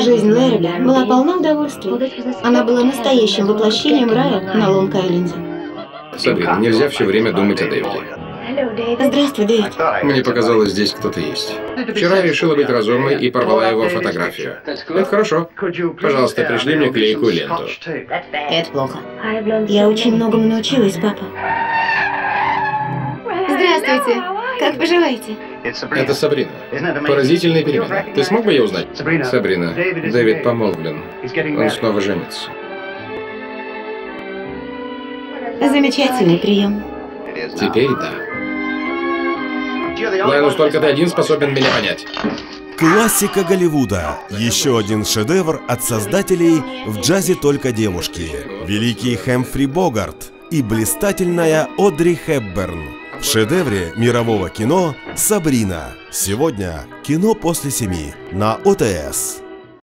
Жизнь Лэриби была полна удовольствия. Она была настоящим воплощением рая на Лонг-Айленде. Сабрина, нельзя все время думать о Дэвиде. Здравствуй, Дэвид. Мне показалось, здесь кто-то есть. Вчера я решила быть разумной и порвала его фотографию. Это хорошо. Пожалуйста, пришли мне клейкую ленту. Это плохо. Я очень многому научилась, папа. Здравствуйте. Как поживаете? Это Сабрина. Поразительная перемена. Ты смог бы ее узнать? Сабрина, Дэвид помолвлен. Он снова женится. Замечательный прием. Теперь да. Лайнус, только ты один способен меня понять. Классика Голливуда. Еще один шедевр от создателей в джазе только девушки. Великий Хэмфри Богарт и блистательная Одри Хепберн. В шедевре мирового кино «Сабрина». Сегодня кино после семи на ОТС.